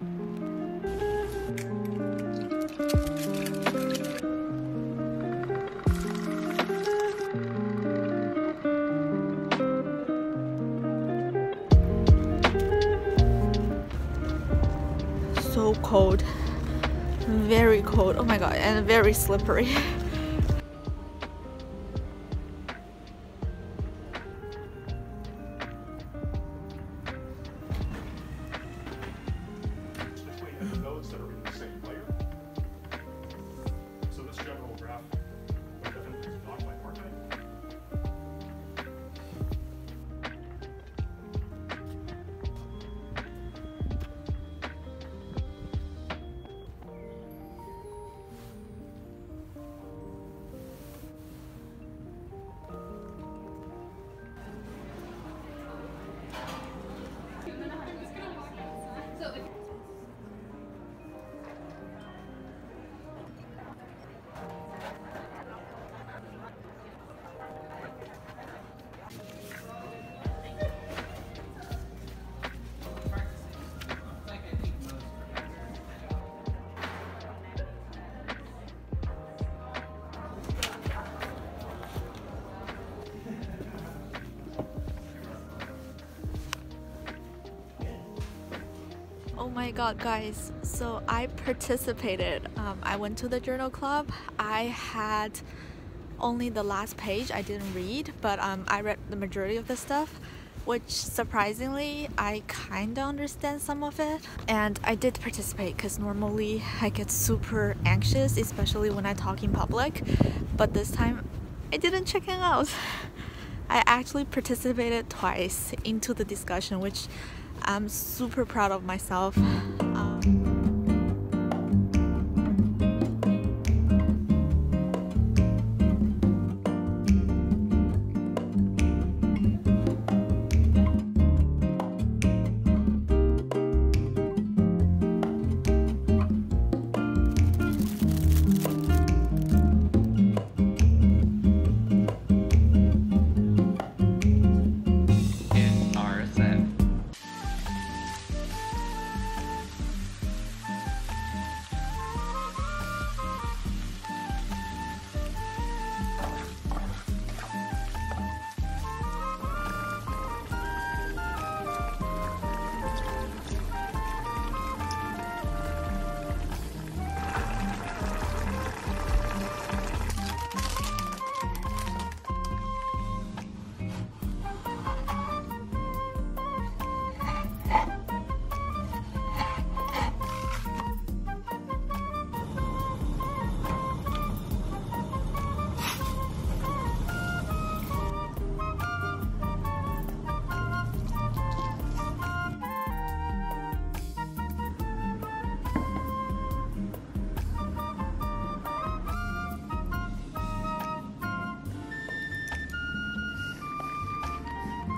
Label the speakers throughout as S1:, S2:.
S1: So cold, very cold. Oh my god, and very slippery. Oh my god, guys. So I participated. Um, I went to the journal club. I had only the last page I didn't read, but um, I read the majority of the stuff, which surprisingly, I kind of understand some of it. And I did participate because normally I get super anxious, especially when I talk in public. But this time, I didn't check it out. I actually participated twice into the discussion, which I'm super proud of myself.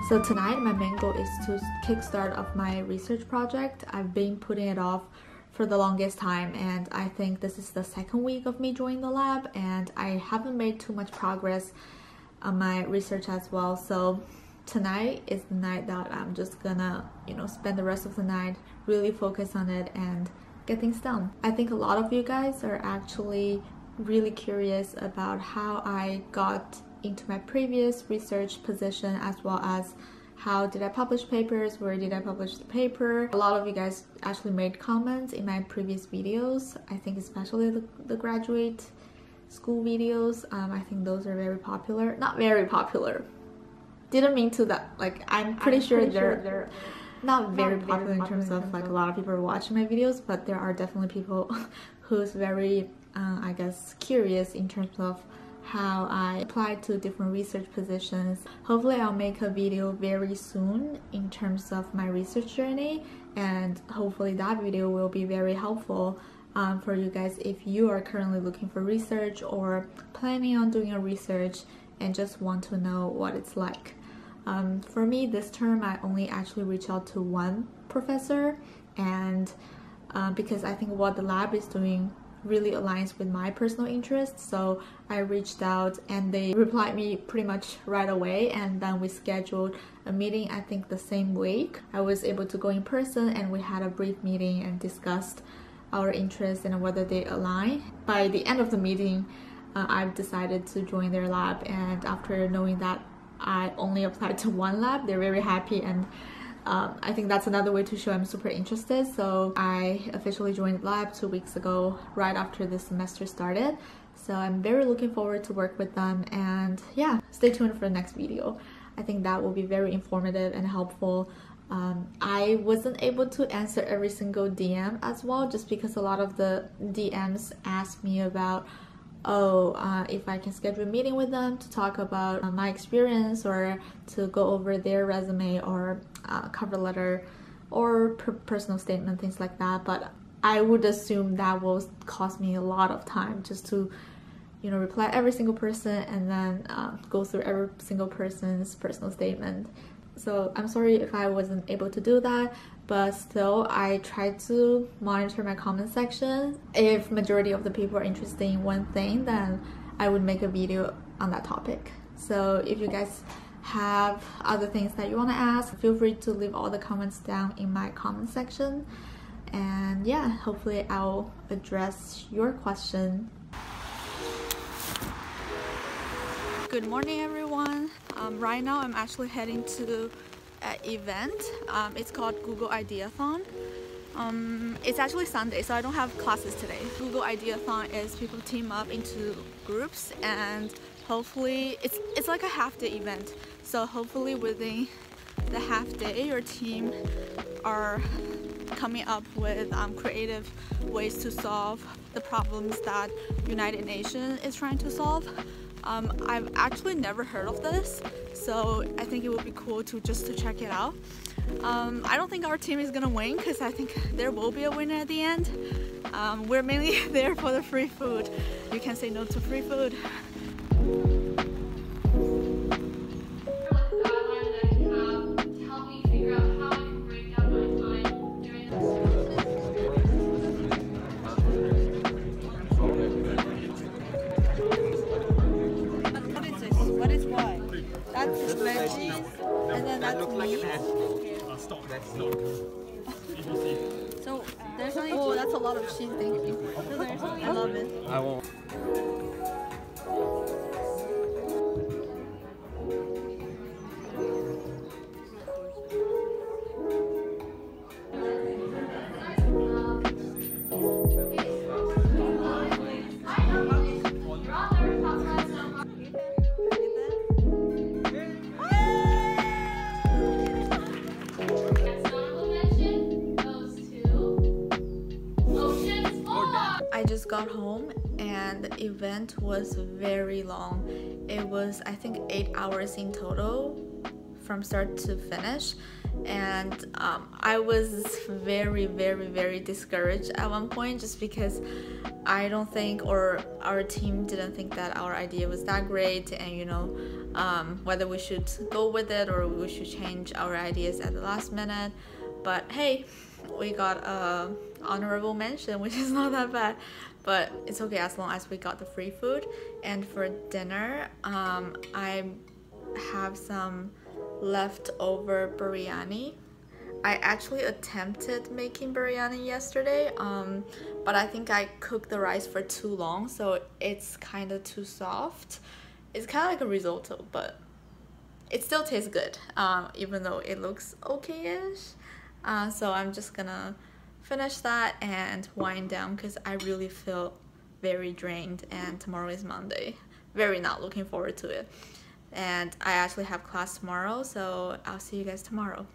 S1: So tonight my main goal is to kickstart of my research project. I've been putting it off for the longest time and I think this is the second week of me joining the lab and I haven't made too much progress on my research as well. So tonight is the night that I'm just gonna, you know, spend the rest of the night really focus on it and get things done. I think a lot of you guys are actually really curious about how I got into my previous research position as well as how did I publish papers, where did I publish the paper. A lot of you guys actually made comments in my previous videos. I think especially the, the graduate school videos. Um, I think those are very popular. Not very popular. Didn't mean to that. Like I'm pretty sure they're they're not very popular in terms of like a lot of people are watching my videos, but there are definitely people who's very uh, I guess curious in terms of how I applied to different research positions. Hopefully I'll make a video very soon in terms of my research journey and hopefully that video will be very helpful um, for you guys if you are currently looking for research or planning on doing a research and just want to know what it's like. Um, for me this term I only actually reached out to one professor and uh, because I think what the lab is doing really aligns with my personal interests. So I reached out and they replied me pretty much right away. And then we scheduled a meeting, I think the same week. I was able to go in person and we had a brief meeting and discussed our interests and whether they align. By the end of the meeting, uh, I've decided to join their lab. And after knowing that I only applied to one lab, they're very happy and um, I think that's another way to show I'm super interested. So I officially joined lab two weeks ago, right after the semester started. So I'm very looking forward to work with them and yeah, stay tuned for the next video. I think that will be very informative and helpful. Um, I wasn't able to answer every single DM as well just because a lot of the DMs asked me about oh, uh, if I can schedule a meeting with them to talk about uh, my experience or to go over their resume or uh, cover letter or per personal statement, things like that. But I would assume that will cost me a lot of time just to, you know, reply every single person and then uh, go through every single person's personal statement. So I'm sorry if I wasn't able to do that, but still I try to monitor my comment section. If majority of the people are interested in one thing, then I would make a video on that topic. So if you guys have other things that you want to ask, feel free to leave all the comments down in my comment section. And yeah, hopefully I'll address your question. Good morning everyone. Um, right now I'm actually heading to an event. Um, it's called Google Ideathon. Um, it's actually Sunday, so I don't have classes today. Google Ideathon is people team up into groups and hopefully it's it's like a half day event so hopefully within the half day your team are coming up with um, creative ways to solve the problems that United Nations is trying to solve um, I've actually never heard of this so I think it would be cool to just to check it out. Um, I don't think our team is gonna win because I think there will be a winner at the end. Um, we're mainly there for the free food. You can say no to free food Cheese. Thank you. I love it.
S2: I won't.
S1: Home and the event was very long. It was, I think, eight hours in total from start to finish. And um, I was very, very, very discouraged at one point just because I don't think, or our team didn't think that our idea was that great, and you know, um, whether we should go with it or we should change our ideas at the last minute. But hey, we got a honorable mention, which is not that bad. But it's okay as long as we got the free food. And for dinner, um, I have some leftover biryani. I actually attempted making biryani yesterday, um, but I think I cooked the rice for too long, so it's kind of too soft. It's kind of like a risotto, but it still tastes good, um, even though it looks okay-ish. Uh, so I'm just gonna finish that and wind down because I really feel very drained and tomorrow is Monday. Very not looking forward to it. And I actually have class tomorrow, so I'll see you guys tomorrow.